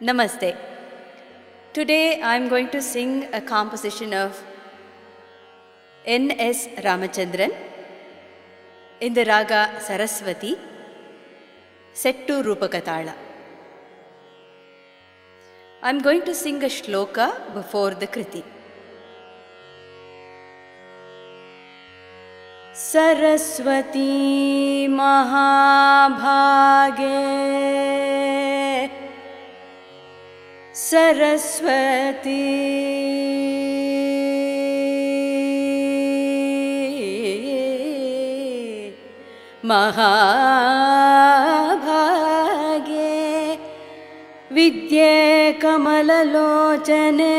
Namaste. Today I am going to sing a composition of N.S. Ramachandran in the raga Saraswati, set to Rupakatala. I am going to sing a shloka before the Kriti. Saraswati महाभागे Saraswati. महाभागे विद्ये कमललोचने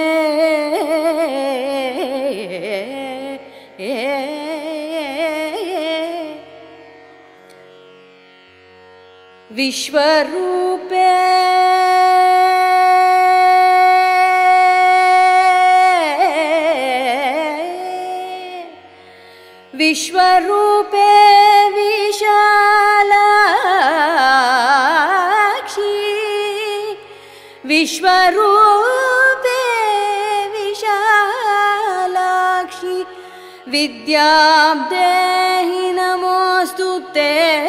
विश्वरूपे विश्वरूपे विशालाक्षी। विश्वरूपे विशालाक्षी। विद्यां देहि नमोऽस्तु ते।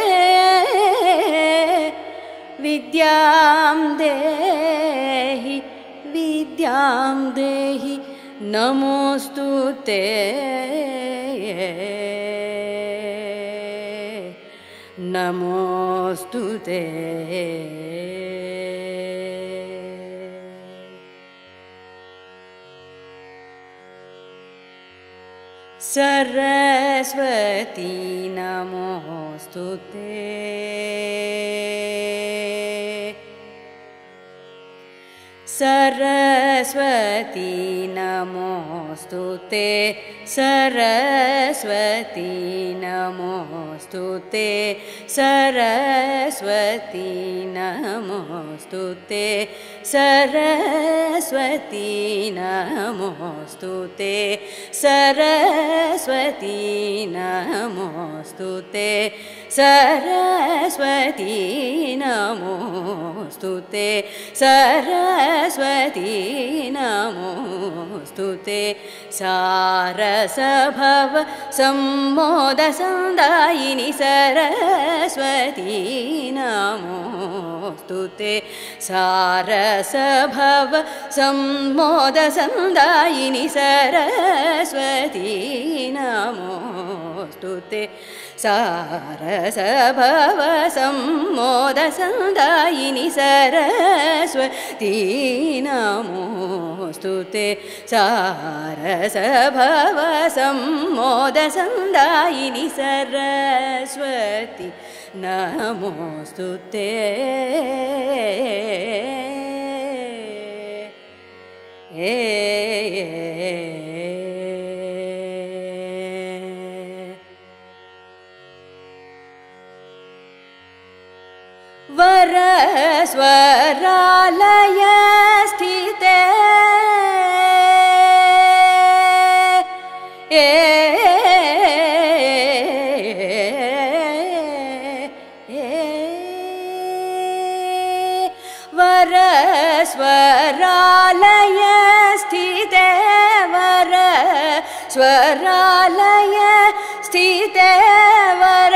विद्यां देहि विद्यां देहि नमोऽस्तु ते नमोऽस्तु ते। सरस्वती नमोऽस्तु ते। सरस्वती नमोऽस्तु ते सरस्वती नमोऽस्तु ते सरस्वती नमोऽस्तु ते सरस्वती नमोऽस्तु ते सरस्वती नमोऽस्तु ते सरस्वती नमोऽस्तु ते सरस्वती नमोऽस्तु ते सारसभव सम्मोदसन्दायिनि सरस्वती नमोऽस्तु ते सारसभव सम्मोदसन्दायिनि सरस्वती नमोऽस्तु ते सारसभव सम्मोदसन्दायिनि सरस्वती नमोऽस्तु ते सारसभव सम्मोदसन्दायिनि सरस्वती नमोऽस्तु ते वरस्वरालय वरस्वरालय स्थिते वर स्वरालय स्थिते वर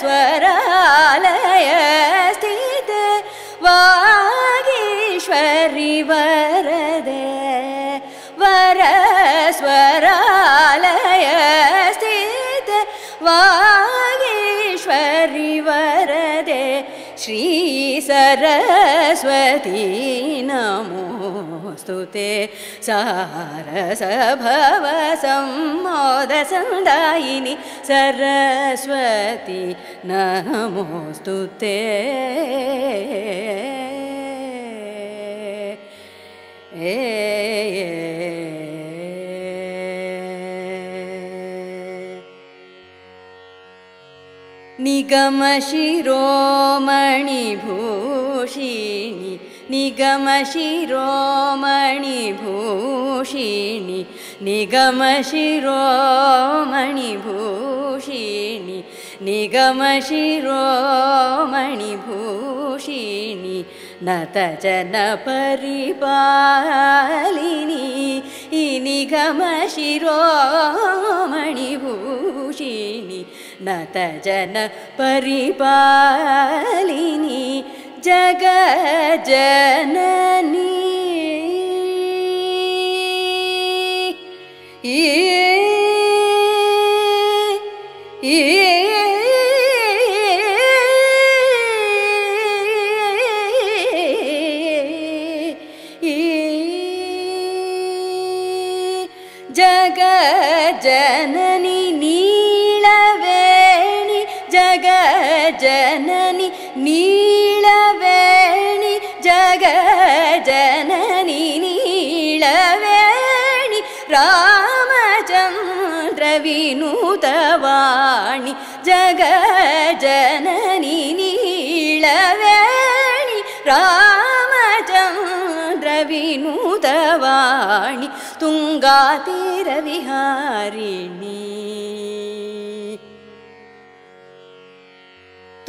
स्वरालय स्थिते वागीश्वरि वरदे वर स्वरालय स्थिते वागीश्वरि वरदे श्री सरस्वती नमोऽस्तु ते सारसभव सम्मोदसन्दायिनि सरस्वती नमोऽस्तु ते निगमशिरोमणिभूषिणि निगमशिरोमणिभूषिणि निगमशिरोमणिभूषिणि निगमशिरोमणिभूषिणि नत च न परिपालिनी हि निगम नतजनपरिपालिनी जगजननी। जगजननि। नीलवेणि जगजननि नीलवेणि जगजननि नीलवेणि रामचन्द्रविनुतवाणि जगजननि नीलवेणि रामचन्द्रविनुतवाणि तुङ्गातीरविहारिणी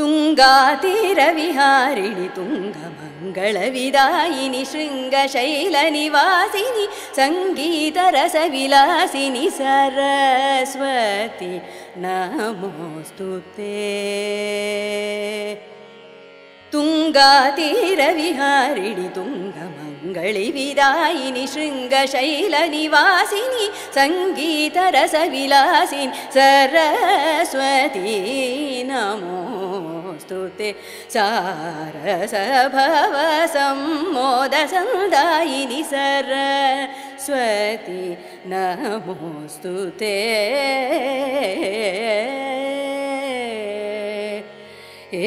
तुङ्गातीरविहारिणि तुङ्गमङ्गलविदायिनि शृङ्गशैलनिवासिनि सङ्गीतरसविलासिनि सरस्वति नमोऽस्तु ते तुङ्गातीरविहारिणि तुङ्गमङ्गलिविदायिनि शृङ्गशैलनिवासिनि सङ्गीतरसविलासिनि सरस्वती नमोऽस्तु ते सारसभवसम्मोदसन्दायिनि सरस्वती नमोऽस्तु ते ए